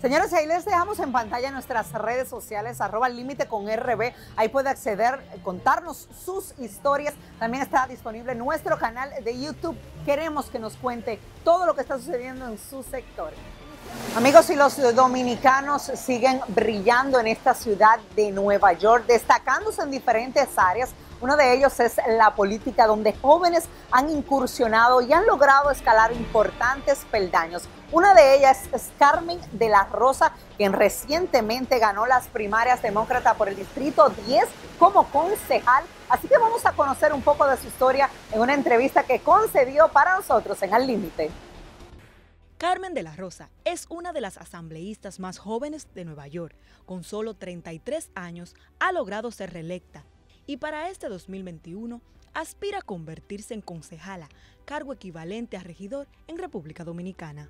Señores, ahí les dejamos en pantalla nuestras redes sociales, arroba límite con RB. Ahí puede acceder, contarnos sus historias. También está disponible nuestro canal de YouTube. Queremos que nos cuente todo lo que está sucediendo en su sector. Amigos, y los dominicanos siguen brillando en esta ciudad de Nueva York, destacándose en diferentes áreas. Uno de ellos es la política, donde jóvenes han incursionado y han logrado escalar importantes peldaños. Una de ellas es Carmen de la Rosa, quien recientemente ganó las primarias demócratas por el Distrito 10 como concejal. Así que vamos a conocer un poco de su historia en una entrevista que concedió para nosotros en Al Límite. Carmen de la Rosa es una de las asambleístas más jóvenes de Nueva York. Con solo 33 años ha logrado ser reelecta y para este 2021 aspira a convertirse en concejala, cargo equivalente a regidor en República Dominicana.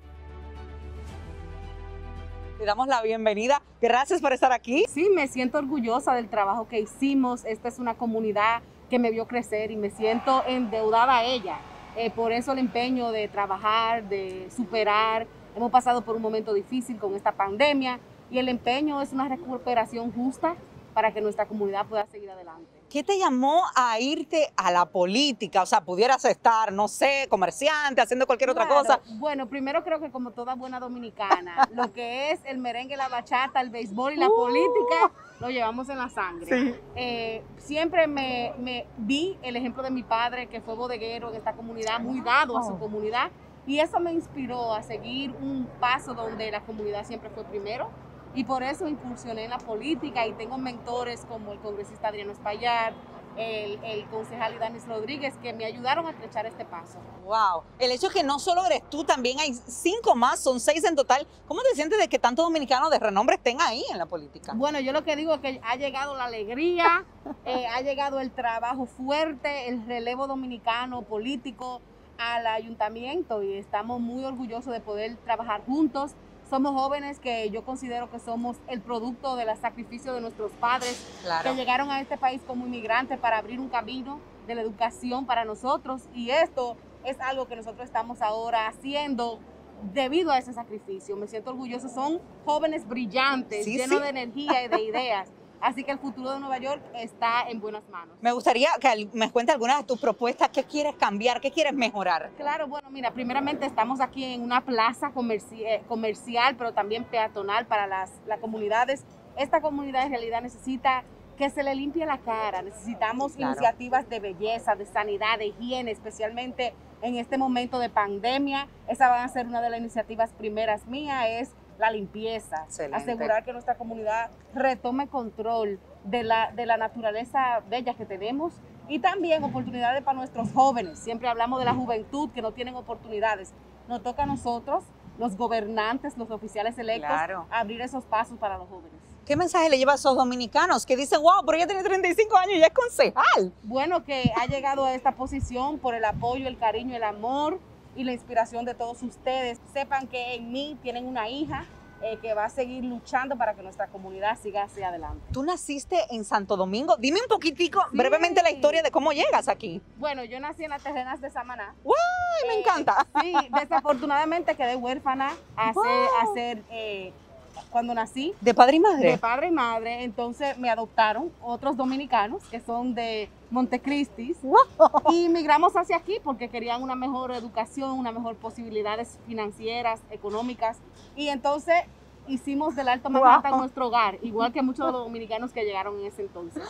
Le damos la bienvenida. Gracias por estar aquí. Sí, me siento orgullosa del trabajo que hicimos. Esta es una comunidad que me vio crecer y me siento endeudada a ella eh, por eso el empeño de trabajar, de superar. Hemos pasado por un momento difícil con esta pandemia y el empeño es una recuperación justa para que nuestra comunidad pueda seguir adelante. ¿Qué te llamó a irte a la política? O sea, pudieras estar, no sé, comerciante, haciendo cualquier otra cosa. Bueno, primero creo que como toda buena dominicana, lo que es el merengue, la bachata, el béisbol y la uh. política, lo llevamos en la sangre. Eh, siempre me, me, vi el ejemplo de mi padre, que fue bodeguero en esta comunidad, muy dado a su comunidad, y eso me inspiró a seguir un paso donde la comunidad siempre fue primero y por eso incursioné en la política y tengo mentores como el congresista Adriano Espaillat, el, el, concejal Idanis Rodríguez, que me ayudaron a estrechar este paso. Wow. El hecho es que no solo eres tú, también hay cinco más, son seis en total. ¿Cómo te sientes de que tantos dominicanos de renombre estén ahí en la política? Bueno, yo lo que digo es que ha llegado la alegría, eh, ha llegado el trabajo fuerte, el relevo dominicano político al ayuntamiento y estamos muy orgullosos de poder trabajar juntos somos jóvenes que yo considero que somos el producto del sacrificio de nuestros padres que llegaron a este país como inmigrantes para abrir un camino de la educación para nosotros y esto es algo que nosotros estamos ahora haciendo debido a ese sacrificio. Me siento orgulloso, son jóvenes brillantes, llenos de energía y de ideas. Así que el futuro de Nueva York está en buenas manos. Me gustaría que me cuentes algunas de tus propuestas. ¿Qué quieres cambiar? ¿Qué quieres mejorar? Claro, bueno, mira, primeramente estamos aquí en una plaza eh, comercial, pero también peatonal para las, las comunidades. Esta comunidad en realidad necesita que se le limpie la cara. Necesitamos iniciativas de belleza, de sanidad, de higiene, especialmente en este momento de pandemia. Esa va a ser una de las iniciativas primeras mías, es la limpieza, asegurar que nuestra comunidad retome control de la, de la naturaleza bella que tenemos y también oportunidades para nuestros jóvenes. Siempre hablamos de la juventud que no tienen oportunidades. Nos toca a nosotros, los gobernantes, los oficiales electos, abrir esos pasos para los jóvenes. ¿Qué mensaje le lleva a esos dominicanos que dicen, wow, pero ella tiene 35 años y ya es concejal? Bueno, que ha llegado a esta posición por el apoyo, el cariño, el amor y la inspiración de todos ustedes. Sepan que en mí tienen una hija eh, que va a seguir luchando para que nuestra comunidad siga hacia adelante. Tú naciste en Santo Domingo. Dime un poquitico, brevemente, la historia de cómo llegas aquí. Bueno, yo nací en las terrenas de Samaná. ¡Uy! me eh, encanta. Sí, desafortunadamente quedé huérfana a hacer, eh, cuando nací. ¿De padre y madre? De padre y madre. Entonces me adoptaron otros dominicanos que son de Montecristi. Y migramos hacia aquí porque querían una mejor educación, una mejor posibilidades financieras, económicas. Y entonces hicimos del Alto Manhattan nuestro hogar, igual que muchos de los dominicanos que llegaron en ese entonces.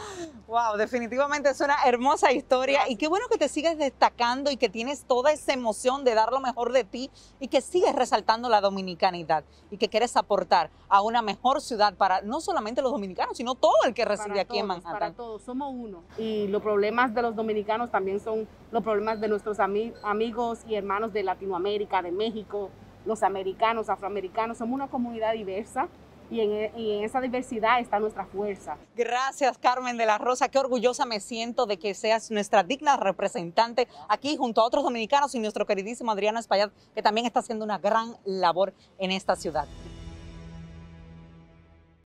Wow, definitivamente es una hermosa historia y qué bueno que te sigues destacando y que tienes toda esa emoción de dar lo mejor de ti y que sigues resaltando la dominicanidad y que quieres aportar a una mejor ciudad para no solamente los dominicanos, sino todo el que reside aquí en Manhattan. Para todos, somos uno. Y los problemas de los dominicanos también son los problemas de nuestros amigos y hermanos de Latinoamérica, de México, los americanos, afroamericanos, somos una comunidad diversa y en, y en, esa diversidad está nuestra fuerza. Gracias, Carmen de la Rosa. Qué orgullosa me siento de que seas nuestra digna representante aquí junto a otros dominicanos y nuestro queridísimo Adriano Espaillat, que también está haciendo una gran labor en esta ciudad.